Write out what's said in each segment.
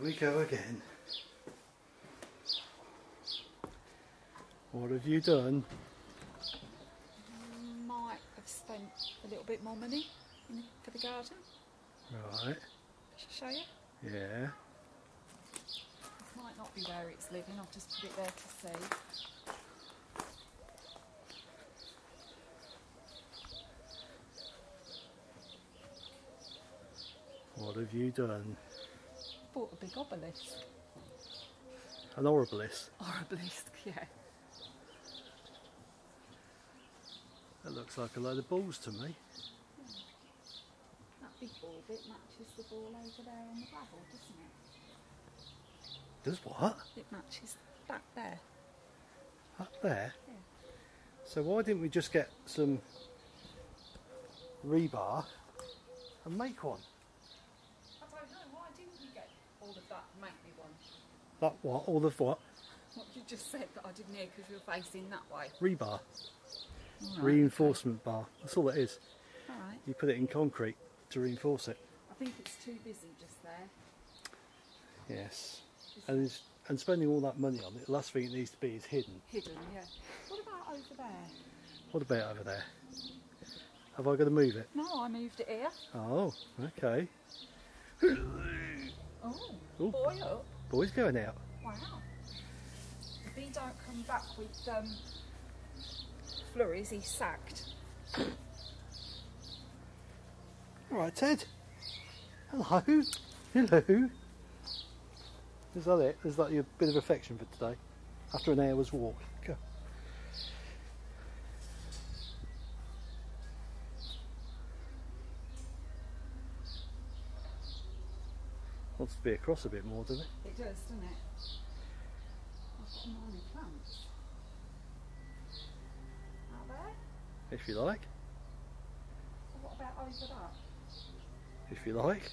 Here we go again. What have you done? Might have spent a little bit more money for the garden. Right, Shall I show you? yeah. This might not be where it's living. I've just put it there to see. What have you done? Bought a big obelisk. An obelisk. Or obelisk, yeah. That looks like a load of balls to me. That big ball bit matches the ball over there on the gravel, doesn't it? Does what? It matches back there. Up there? Yeah. So why didn't we just get some rebar and make one? I don't know, why didn't you get all of that and make me one? That what? All of what? What you just said that I didn't hear because you were facing that way. Rebar. Alright, Reinforcement bar. That's all it is. Alright. You put it in concrete to reinforce it. I think it's too busy just there. Yes. And, it's, and spending all that money on it, the last thing it needs to be is hidden. Hidden, yeah. What about over there? What about over there? Have I got to move it? No, I moved it here. Oh, okay. Oh, Ooh. boy up. Boy's going out. Wow. If he don't come back with um, flurries, he's sacked. All right, Ted. Hello. Hello. Is that it? Is that your bit of affection for today? After an hour's walk. Go. Wants to be across a bit more, doesn't it? It does, doesn't it? I've got many plants. Out there? If you like. So what about over that? If you like.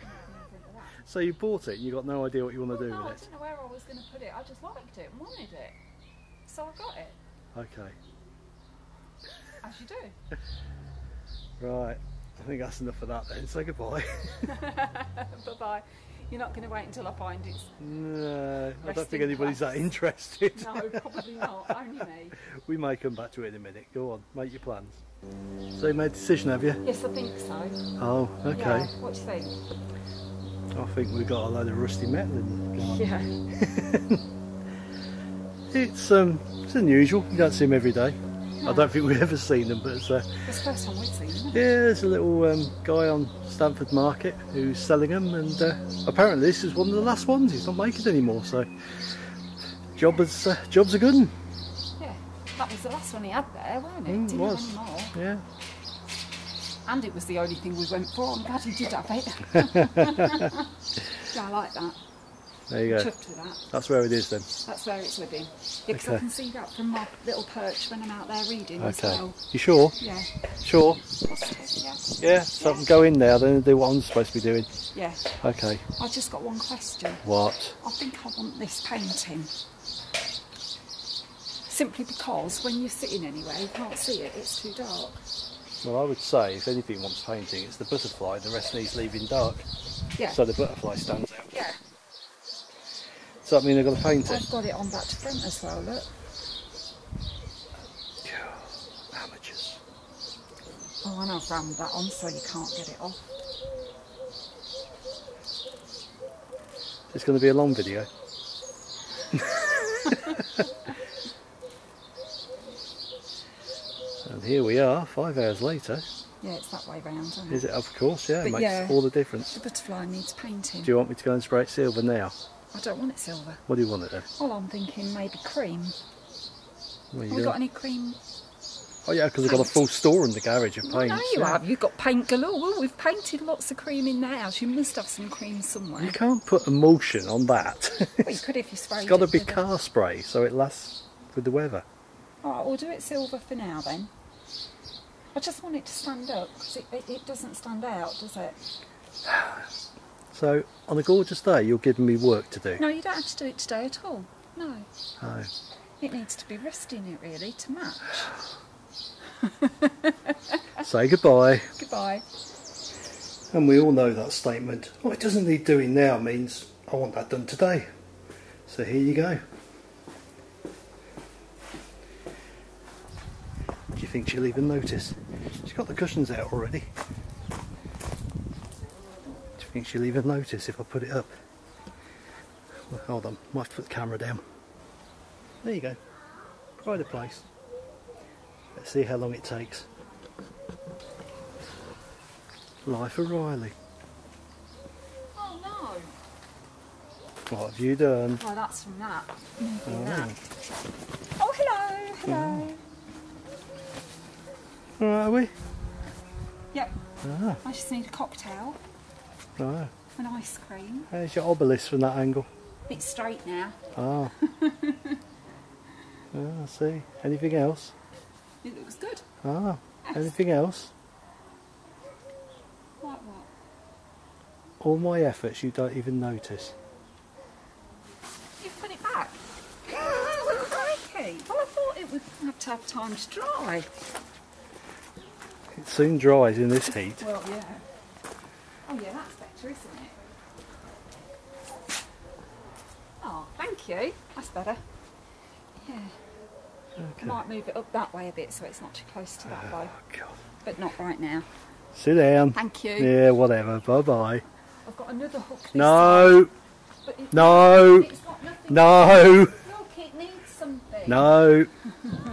What do you think of that? So you bought it and you got no idea what you want to Well, do no, I with it. I didn't know where I was going to put it. I just liked it and wanted it. So I got it, Okay. as you do. Right. I think that's enough of that then. Say goodbye. bye bye. You're not going to wait until I find it. no, I don't think in anybody's that interested. No, probably not. Only me. We may come back to it in a minute. Go on, make your plans. So you made a decision, have you? Yes, I think so. Oh, okay. Yeah. What do you think? I think we've got a load of rusty metal in the. Yeah. It's um, it's unusual. You don't see them every day. I don't think we've ever seen them, but it's, uh, It's the first time we've seen them. yeah, there's a little um, guy on Stamford Market who's selling them, and uh, apparently this is one of the last ones. He's not making anymore, so job is uh, job's a good one. Yeah. That was the last one he had there, wasn't it? Mm, Didn't was. have any more. Yeah. And it was the only thing we went for. I'm glad he did have it. yeah, I like that. There you go. Chuffed with that. That's where it is then. That's where it's living. Yeah, 'cause I Okay. can see that from my little perch when I'm out there reading as Okay. well. You sure? Yeah. Sure. Positive, yeah. Yeah. So I can go in there then and do what I'm supposed to be doing. Yeah. Okay. I've just got one question. What? I think I want this painting. Simply because when you're sitting anywhere you can't see it, it's too dark. Well, I would say if anything wants painting, it's the butterfly. The rest needs leaving dark, Yeah. so the butterfly yeah. Does that mean I've got to paint it? I've got it on back to front as well, look. Amateurs. Oh, and I've rammed that on so you can't get it off. It's going to be a long video. and here we are, five hours later. Yeah, it's that way round, isn't Is it? Of course, yeah. It makes yeah. all the difference. The butterfly needs painting. Do you want me to go and spray it silver now? I don't want it silver. What do you want it then? Well, I'm thinking maybe cream. Have we go? got any cream? Oh yeah, because I've got a full store in the garage of paints. no, you yeah. have. You've got paint galore. Well, we've painted lots of cream in the house. You must have some cream somewhere. You can't put emulsion on that. Well, you could if you sprayed it's got to it be car spray so it lasts with the weather. All right, we'll do it silver for now then. I just want it to stand up because it, it, it doesn't stand out, does it? So on a gorgeous day, you're giving me work to do. No, you don't have to do it today at all. No, Oh. it needs to be resting it really to match. Say goodbye. Goodbye. And we all know that statement, oh, it doesn't need doing now means I want that done today. So here you go. Do you think she'll even notice? She's got the cushions out already. Think she'll even notice if I put it up? Well, hold on, might have to put the camera down. There you go. Pride of place. Let's see how long it takes. Life of Riley. Oh no. What have you done? Oh, that's from that. Oh. that. Oh, hello, hello. Right, are we? Yep, Ah, I just need a cocktail, right. an ice cream. There's your obelisk from that angle? A bit straight now. Ah. ah, I see. Anything else? It looks good. Ah. Anything else? Like what? All my efforts you don't even notice. You've put it back. Crikey. Well, I thought it would have to have time to dry. It soon dries in this heat. Well, yeah. Oh, yeah, that's better, isn't it? Oh, thank you. That's better. Yeah. I Okay. might move it up that way a bit so it's not too close to that ah, Oh, God. but not right now. Sit down. Thank you. Yeah, whatever. Bye bye. I've got another hook. No. No. Nothing. No. Look, it needs something. No.